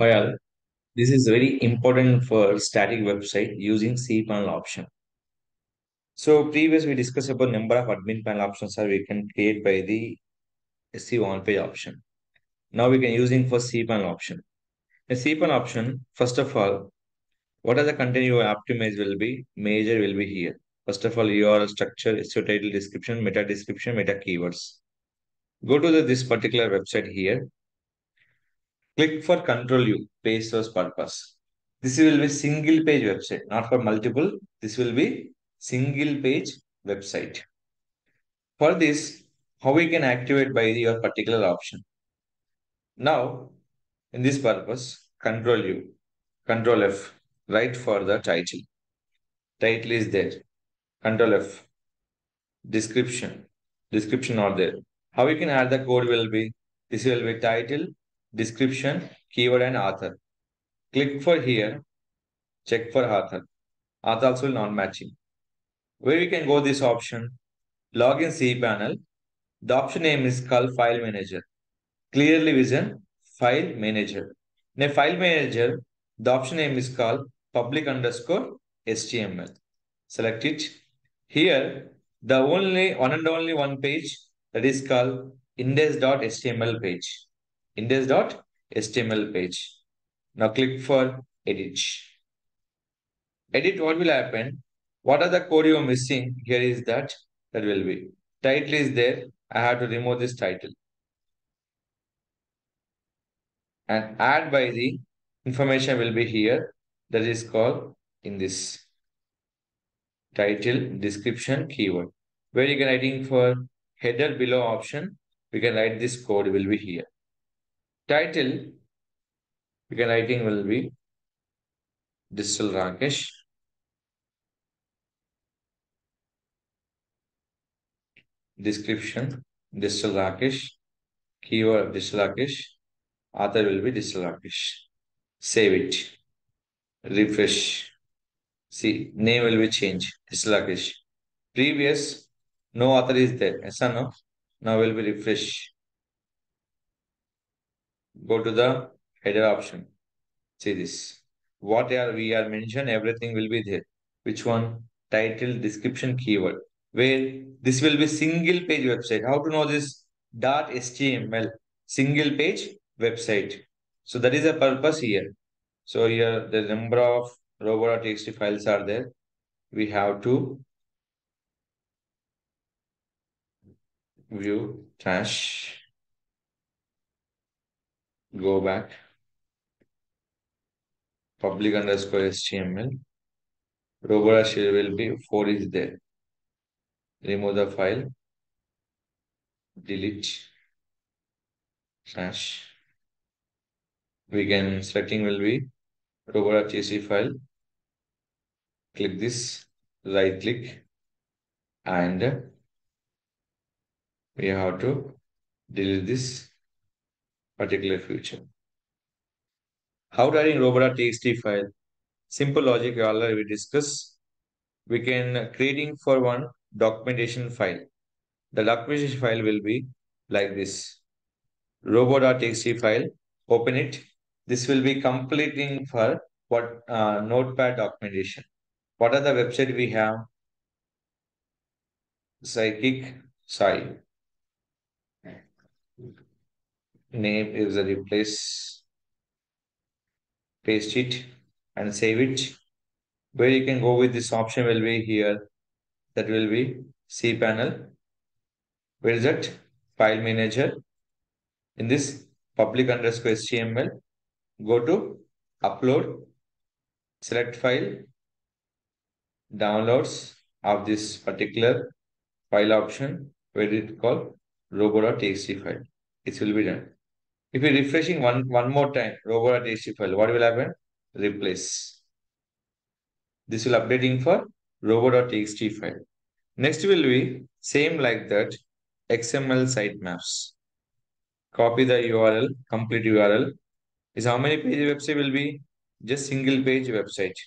Hi. This is very important for static website using cPanel option. So previous we discussed about number of admin panel options are we can create by the SEO on page option. Now we can using for cPanel option. The cPanel option, first of all, what are the content you optimize will be, major will be here. First of all, URL structure, SEO title description, meta description, meta keywords. Go to the, this particular website here. Click for control U, page source purpose. This will be single page website, not for multiple. This will be single page website. For this, how we can activate by your particular option. Now, in this purpose, control U, control F, write for the title. Title is there. Control F. Description. Description not there. How we can add the code will be, this will be title, description, keyword and author. Click for here, check for author. Author also not matching. Where we can go this option, login cPanel. The option name is called file manager. Clearly vision file manager. In a file manager, the option name is called public underscore HTML. Select it. Here, the only one and only one page that is called index.html page. Index.html page. Now click for edit. Edit what will happen? What are the code you are missing? Here is that. That will be. Title is there. I have to remove this title. And add by the information will be here. That is called in this title, description, keyword. Where you can writing for header below option, we can write this code will be here. Title, can writing will be Digital Rakesh. Description, Digital Rakesh. Keyword Digital Rakesh. Author will be Digital Rakesh. Save it. Refresh. See, name will be changed. Digital Rakesh. Previous, no author is there. Yes or no? Now will be refresh. Go to the header option. See this. What are we are mentioned, everything will be there. Which one? Title, description, keyword. Where this will be single page website. How to know this? Dot HTML. Single page website. So that is the purpose here. So here the number of robo.txt files are there. We have to view trash. Go back. Public underscore HTML. Robot share will be 4 is there. Remove the file. Delete. Trash. We can setting will be robot.txt file. Click this. Right click. And we have to delete this particular feature. How to add in robot.txt file? Simple logic already we discuss. We can creating for one documentation file. The documentation file will be like this. Robo.txt file. Open it. This will be completing for what uh, notepad documentation. What are the website we have? Psychic Sai. Name is a replace. Paste it and save it. Where you can go with this option will be here. That will be cPanel. Where is that? File manager. In this public underscore HTML, go to upload, select file, downloads of this particular file option where it called robo.txt file. It will be done. If you're refreshing one, one more time, robo.txt file, what will happen? Replace. This will updating for robo.txt file. Next will be same like that XML sitemaps. Copy the URL, complete URL. Is how many page website will be? Just single page website.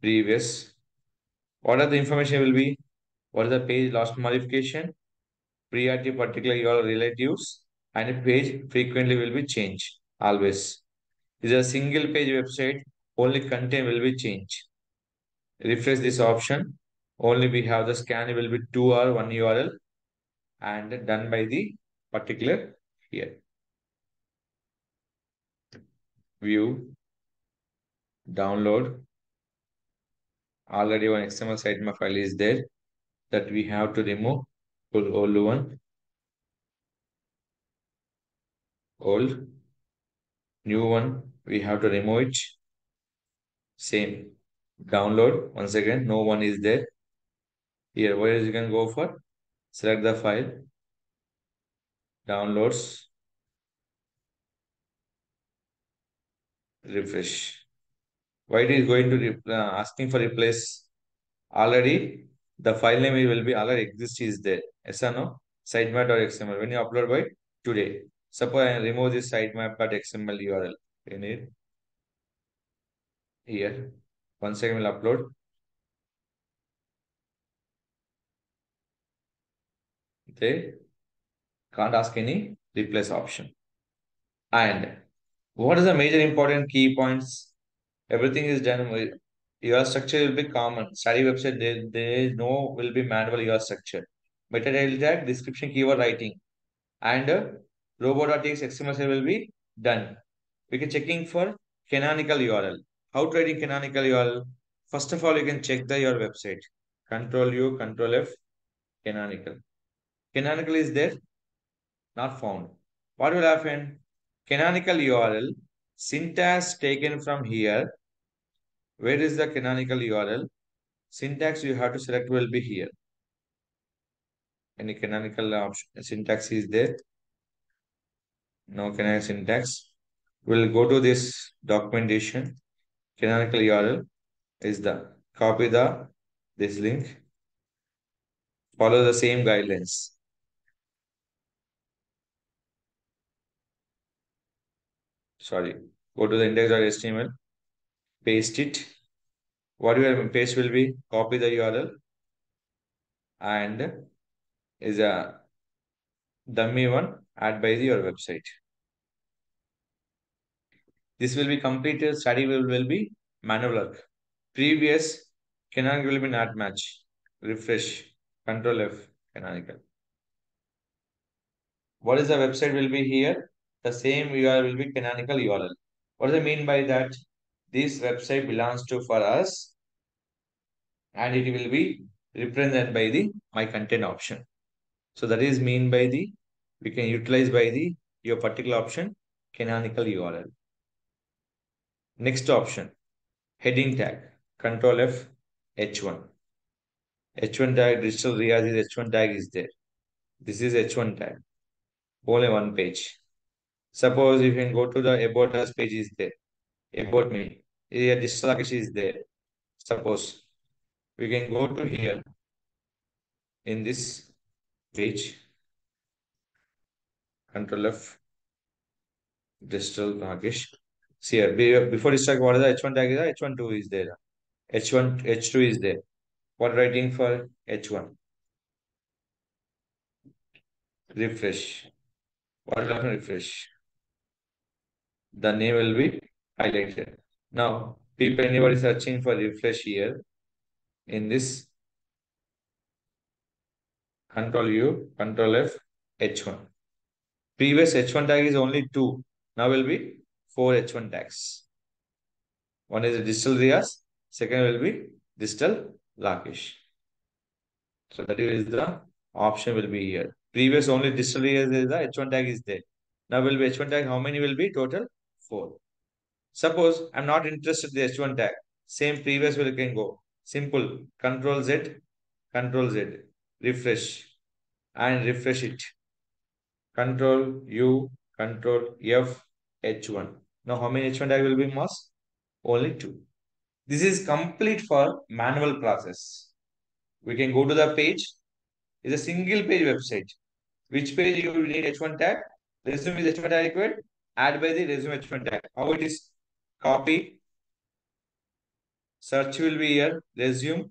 Previous. What are the information will be? What is the page last modification? Priority particular URL relatives and page frequently will be changed always. is a single page website, only content will be changed. Refresh this option. Only we have the scan will be two or one URL and done by the particular here. View, download. Already one XML sitemap file is there that we have to remove. Pull old one. Old. New one. We have to remove it. Same. Download. Once again, no one is there. Here, where you can go for? Select the file. Downloads. refresh. Why it is going to uh, asking for replace? Already the file name will be already exist is there. Yes or no? Sitemap.xml. When you upload by today. Suppose I remove this sitemap.xml URL. You need here. One second will upload. They can't ask any replace option. And what is the major important key points? Everything is done. with URL structure will be common. Static website, there, there is no will be manual URL structure. Meta tag, description, keyword writing. And robo.txt XML will be done. We can checking for canonical URL. How to write canonical URL? First of all, you can check the your website. Control U, Control F, canonical. Canonical is there, not found. What will happen? Canonical URL, syntax taken from here. Where is the canonical URL? Syntax you have to select will be here. Any canonical option syntax is there? No canonical syntax. We'll go to this documentation. Canonical URL is the copy the this link. Follow the same guidelines. sorry, go to the index.html, paste it. What your paste will be, copy the URL and is a dummy one add by your website. This will be completed, study will, will be manual work. Previous canonical will be not match. Refresh, control F, canonical. What is the website will be here? the same URL will be canonical URL. What does it mean by that? This website belongs to for us and it will be represented by the my content option. So that is mean by the we can utilize by the your particular option canonical URL. Next option heading tag control F H1. H1 tag digital is H1 tag is there. This is H1 tag. Only one page. Suppose if you can go to the about us page is there. About me. Here this is there. Suppose we can go to here in this page. Control F. Digital Rakesh. See uh, here, uh, before this tag, what is the H1 tag is H1 2 is there. H1 H2 is there. What writing for H1? Refresh. What will refresh? the name will be highlighted. Now, people anybody searching for refresh here in this control U, control F, H1. Previous H1 tag is only two. Now will be four H1 tags. One is a digital Riaz, second will be digital Rakesh. So that is the option will be here. Previous only digital Riaz is the H1 tag is there. Now will be H1 tag. How many will be total? 4. Suppose I'm not interested in the H1 tag. Same previous will can go. Simple. Control Z, Control Z. Refresh. And refresh it. Control U, Control F, H1. Now how many H1 tag will be must? Only 2. This is complete for manual process. We can go to the page. It's a single page website. Which page you will need H1 tag? Resume is H1 tag required add by the resume h1 tag. How it is copy. Search will be here, resume.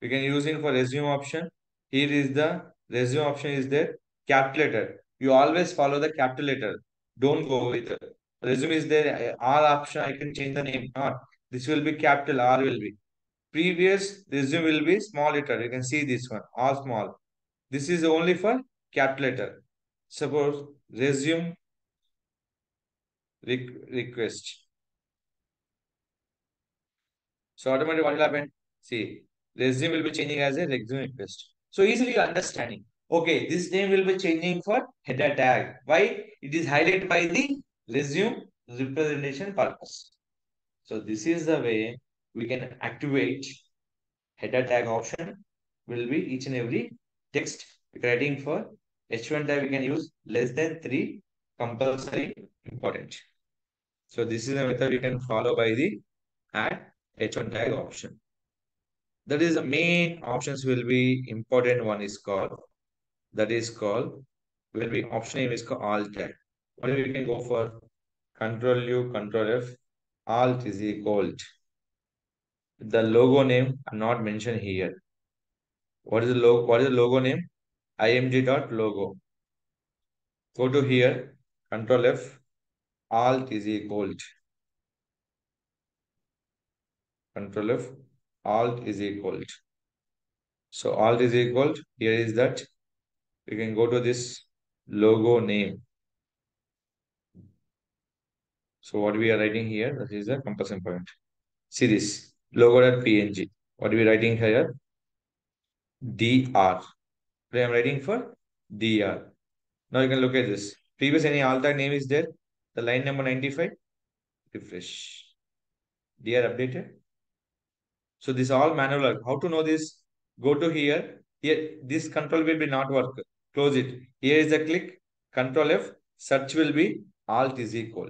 We can use it for resume option. Here is the resume option is there. Capital letter. You always follow the capital letter. Don't go with resume is there, all option, I can change the name. Not. This will be capital, R will be. Previous resume will be small letter. You can see this one, all small. This is only for capital letter. Suppose resume request. So automatically what will happen? See, resume will be changing as a resume request. So easily understanding. Okay, this name will be changing for header tag. Why? It is highlighted by the resume representation purpose. So this is the way we can activate header tag option will be each and every text writing for H1 tag we can use less than three compulsory important. So this is the method we can follow by the add H1 tag option. That is the main options will be important one is called that is called will be option name is called alt. What we can go for control U, control F, alt is equal the logo name are not mentioned here. What is the logo? What is the logo name? img dot logo. Go to here, control F, alt is equal control F, alt is equal so alt is equal here is that we can go to this logo name. So what we are writing here, that is the comparison point. See this logo.png. What are we writing here? dr. I am writing for dr. Now you can look at this. Previous any alt tag name is there. The line number 95. Refresh. dr updated. So this all manual. How to know this? Go to here. Here this control will be not work. Close it. Here is the click. Control F. Search will be alt is equal.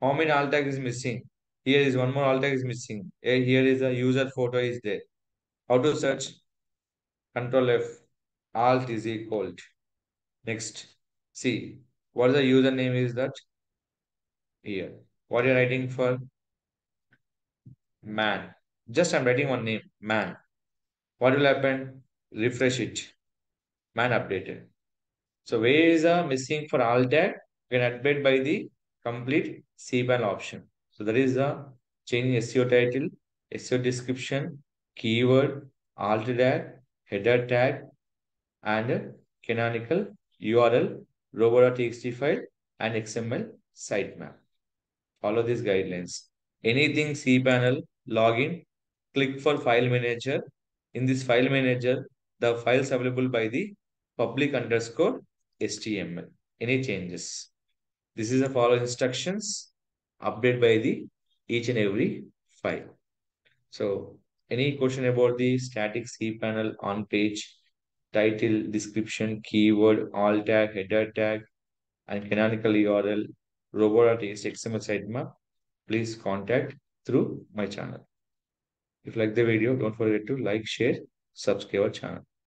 How many alt tag is missing? Here is one more alt tag is missing. Here is a user photo is there. How to search? Control F. Alt is equal. Next. See. What the username is that? Here. What are you writing for? Man. Just I'm writing one name. Man. What will happen? Refresh it. Man updated. So where is a missing for alt tag? We can update by the complete cPanel option. So that is the changing SEO title, SEO description, keyword, alt tag, header tag, and canonical URL, robo.txt file, and XML sitemap. Follow these guidelines. Anything cPanel, login, click for file manager. In this file manager, the files available by the public underscore HTML. Any changes? This is the follow instructions update by the each and every file. So any question about the static cPanel on page, title, description, keyword, alt tag, header tag, and canonical URL, robo.txt XML sitemap, please contact through my channel. If you like the video, don't forget to like, share, subscribe our channel.